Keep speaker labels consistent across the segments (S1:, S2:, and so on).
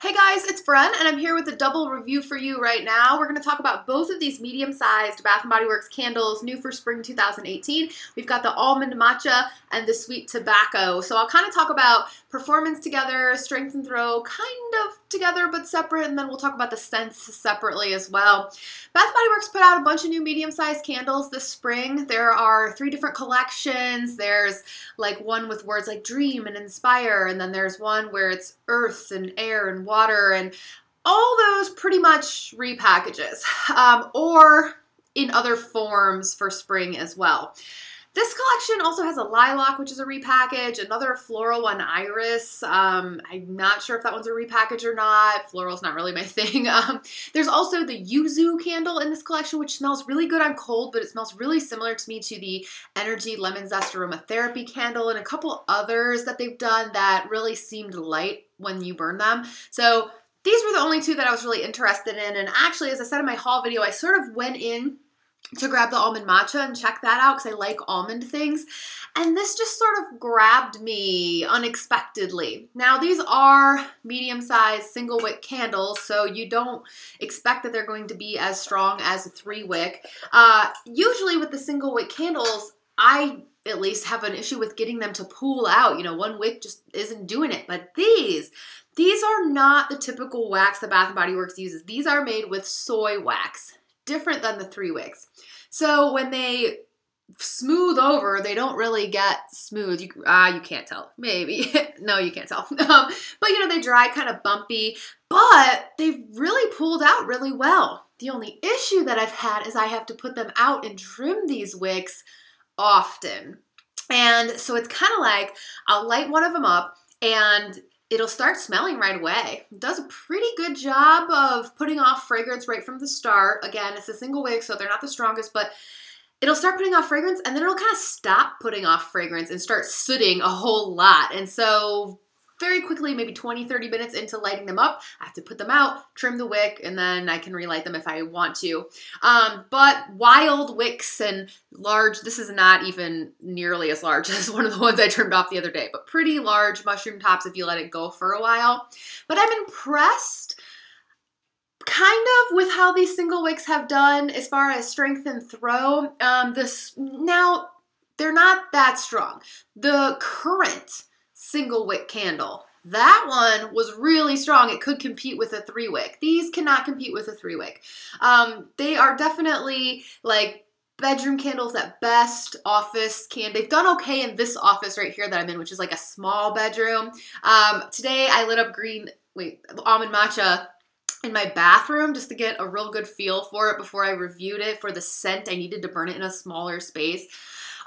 S1: Hey guys, it's Bren, and I'm here with a double review for you right now. We're going to talk about both of these medium-sized Bath & Body Works candles, new for spring 2018. We've got the Almond Matcha and the Sweet Tobacco. So I'll kind of talk about performance together, strength and throw kind of together but separate, and then we'll talk about the scents separately as well. Bath & Body Works put out a bunch of new medium-sized candles this spring. There are three different collections. There's like one with words like dream and inspire, and then there's one where it's earth and air and water and all those pretty much repackages um, or in other forms for spring as well. This collection also has a lilac, which is a repackage, another floral one, iris. Um, I'm not sure if that one's a repackage or not. Floral's not really my thing. Um, there's also the yuzu candle in this collection, which smells really good on cold, but it smells really similar to me to the Energy Lemon Zest Aromatherapy candle and a couple others that they've done that really seemed light when you burn them. So these were the only two that I was really interested in. And actually, as I said in my haul video, I sort of went in to grab the almond matcha and check that out because I like almond things. And this just sort of grabbed me unexpectedly. Now, these are medium sized single wick candles, so you don't expect that they're going to be as strong as a three wick. Uh, usually, with the single wick candles, I at least have an issue with getting them to pool out. You know, one wick just isn't doing it. But these, these are not the typical wax that Bath & Body Works uses. These are made with soy wax, different than the three wicks. So when they smooth over, they don't really get smooth. You ah, you can't tell. Maybe no, you can't tell. Um, but you know they dry kind of bumpy, but they've really pulled out really well. The only issue that I've had is I have to put them out and trim these wicks often. And so it's kind of like I'll light one of them up and it'll start smelling right away. It does a pretty good job of putting off fragrance right from the start. Again, it's a single wick, so they're not the strongest, but it'll start putting off fragrance and then it'll kind of stop putting off fragrance and start sooting a whole lot. And so very quickly, maybe 20, 30 minutes into lighting them up, I have to put them out, trim the wick, and then I can relight them if I want to. Um, but wild wicks and large, this is not even nearly as large as one of the ones I trimmed off the other day, but pretty large mushroom tops if you let it go for a while. But I'm impressed kind of with how these single wicks have done as far as strength and throw. Um, this now they're not that strong. The current single wick candle. That one was really strong. It could compete with a three wick. These cannot compete with a three wick. Um, they are definitely like bedroom candles at best, office can. They've done okay in this office right here that I'm in, which is like a small bedroom. Um, today I lit up green, wait, almond matcha in my bathroom just to get a real good feel for it before I reviewed it for the scent. I needed to burn it in a smaller space.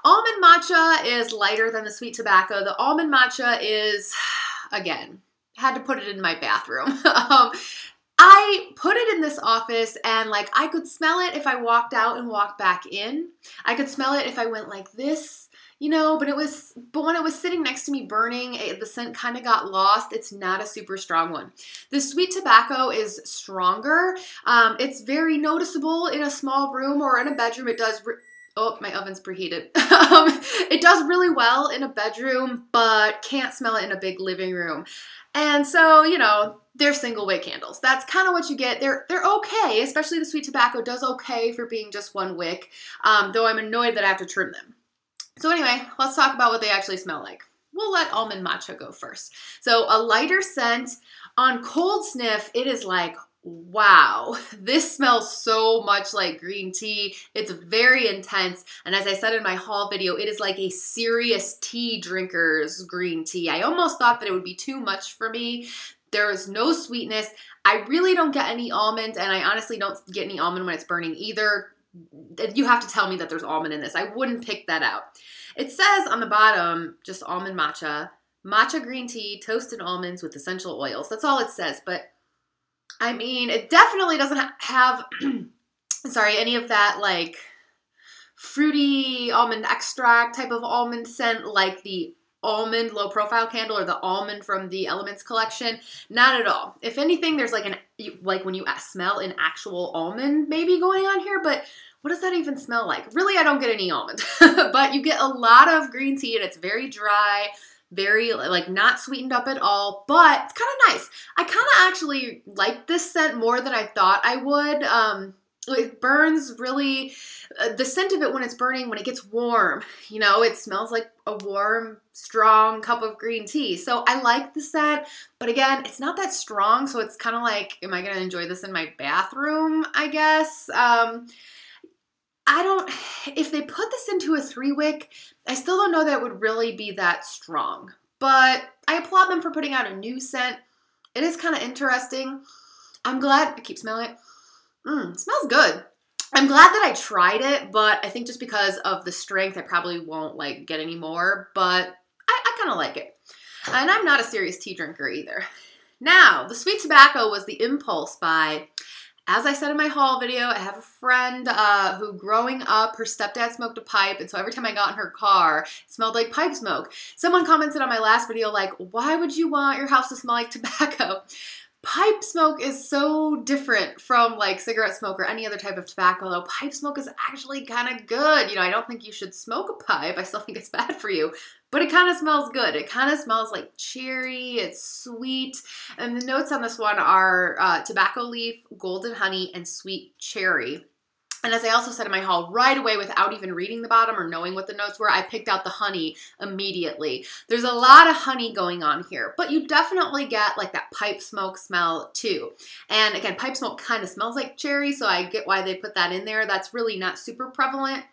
S1: Almond matcha is lighter than the sweet tobacco. The almond matcha is, again, had to put it in my bathroom. um, I put it in this office and like I could smell it if I walked out and walked back in. I could smell it if I went like this, you know, but it was, but when it was sitting next to me burning, it, the scent kind of got lost. It's not a super strong one. The sweet tobacco is stronger. Um, it's very noticeable in a small room or in a bedroom. It does Oh, my oven's preheated. um, it does really well in a bedroom, but can't smell it in a big living room. And so, you know, they're single wick candles. That's kind of what you get. They're they're okay, especially the sweet tobacco does okay for being just one wick, um, though I'm annoyed that I have to trim them. So anyway, let's talk about what they actually smell like. We'll let almond matcha go first. So a lighter scent. On cold sniff, it is like wow, this smells so much like green tea. It's very intense. And as I said in my haul video, it is like a serious tea drinker's green tea. I almost thought that it would be too much for me. There is no sweetness. I really don't get any almond, and I honestly don't get any almond when it's burning either. You have to tell me that there's almond in this. I wouldn't pick that out. It says on the bottom, just almond matcha, matcha green tea, toasted almonds with essential oils. That's all it says, but I mean, it definitely doesn't have, sorry, any of that like fruity almond extract type of almond scent like the almond low profile candle or the almond from the Elements collection. Not at all. If anything, there's like an, like when you smell an actual almond maybe going on here, but what does that even smell like? Really, I don't get any almond, but you get a lot of green tea and it's very dry, very like not sweetened up at all, but it's kind of nice. I kind of actually like this scent more than I thought I would. Um, it burns really uh, the scent of it when it's burning when it gets warm you know it smells like a warm strong cup of green tea so i like the scent but again it's not that strong so it's kind of like am i going to enjoy this in my bathroom i guess um i don't if they put this into a three wick i still don't know that it would really be that strong but i applaud them for putting out a new scent it is kind of interesting i'm glad i keep smelling it Mmm, smells good. I'm glad that I tried it, but I think just because of the strength, I probably won't like get any more, but I, I kind of like it. And I'm not a serious tea drinker either. Now, the sweet tobacco was the impulse buy. As I said in my haul video, I have a friend uh, who growing up, her stepdad smoked a pipe, and so every time I got in her car, it smelled like pipe smoke. Someone commented on my last video like, why would you want your house to smell like tobacco? Pipe smoke is so different from like cigarette smoke or any other type of tobacco though pipe smoke is actually kind of good. You know i don't think you should smoke a pipe. I still think it's bad for you. But it kind of smells good. It kind of smells like cherry it's sweet. And the notes on this one are uh, tobacco leaf golden honey and sweet cherry and as I also said in my haul, right away without even reading the bottom or knowing what the notes were, I picked out the honey immediately. There's a lot of honey going on here, but you definitely get like that pipe smoke smell too. And again, pipe smoke kind of smells like cherry, so I get why they put that in there. That's really not super prevalent,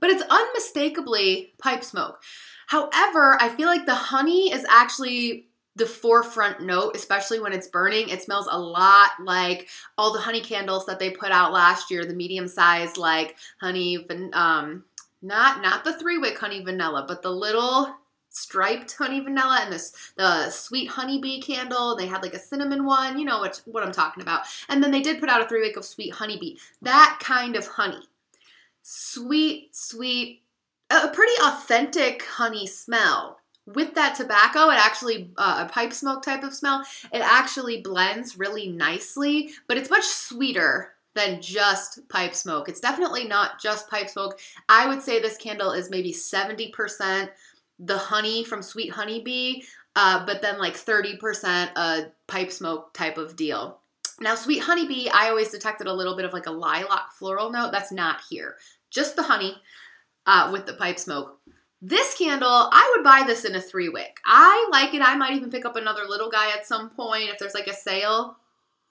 S1: but it's unmistakably pipe smoke. However, I feel like the honey is actually the forefront note, especially when it's burning. It smells a lot like all the honey candles that they put out last year, the medium size like honey, um, not not the three wick honey vanilla, but the little striped honey vanilla and this the sweet honeybee candle. They had like a cinnamon one, you know what what I'm talking about. And then they did put out a three wick of sweet honeybee. That kind of honey. Sweet, sweet, a pretty authentic honey smell with that tobacco, it actually, uh, a pipe smoke type of smell, it actually blends really nicely, but it's much sweeter than just pipe smoke. It's definitely not just pipe smoke. I would say this candle is maybe 70% the honey from Sweet Honeybee, uh, but then like 30% a pipe smoke type of deal. Now, Sweet Honeybee, I always detected a little bit of like a lilac floral note. That's not here. Just the honey uh, with the pipe smoke. This candle, I would buy this in a three wick. I like it. I might even pick up another little guy at some point if there's like a sale.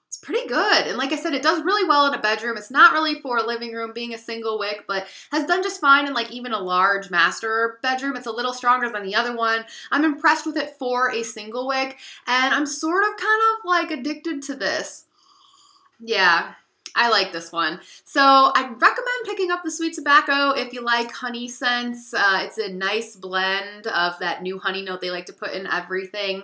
S1: It's pretty good. And like I said, it does really well in a bedroom. It's not really for a living room being a single wick, but has done just fine in like even a large master bedroom. It's a little stronger than the other one. I'm impressed with it for a single wick and I'm sort of kind of like addicted to this. Yeah, I like this one. So I recommend picking up the sweet tobacco if you like honey scents. Uh, it's a nice blend of that new honey note they like to put in everything.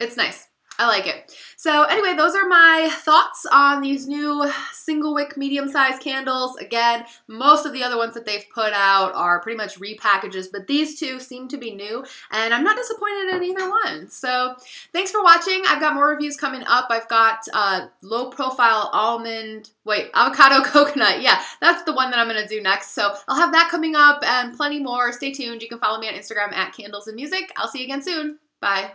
S1: It's nice. I like it. So anyway, those are my thoughts on these new single wick medium sized candles. Again, most of the other ones that they've put out are pretty much repackages, but these two seem to be new and I'm not disappointed in either one. So thanks for watching. I've got more reviews coming up. I've got uh, low profile almond, wait, avocado coconut. Yeah, that's the one that I'm going to do next. So I'll have that coming up and plenty more. Stay tuned. You can follow me on Instagram at candles and music. I'll see you again soon. Bye.